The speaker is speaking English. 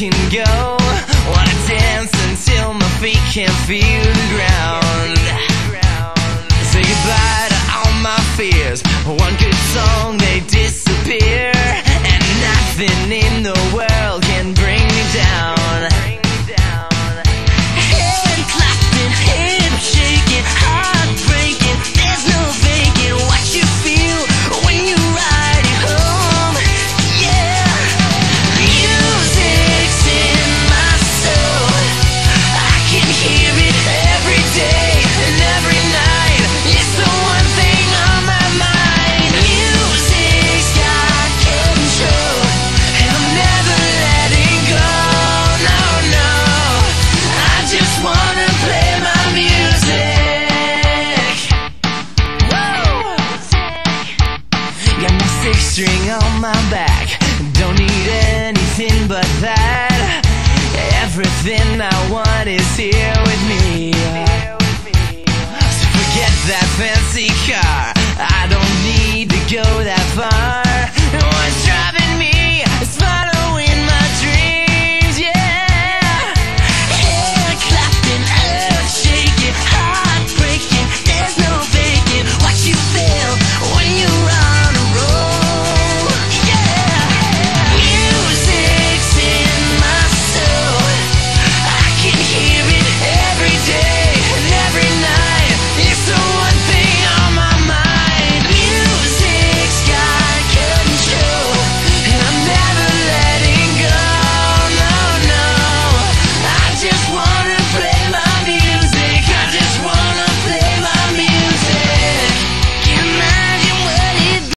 can go. Wanna dance until my feet can't feel. six string on my back. Don't need anything but that. Everything I want is here with me. So forget that fancy car. I don't need to go that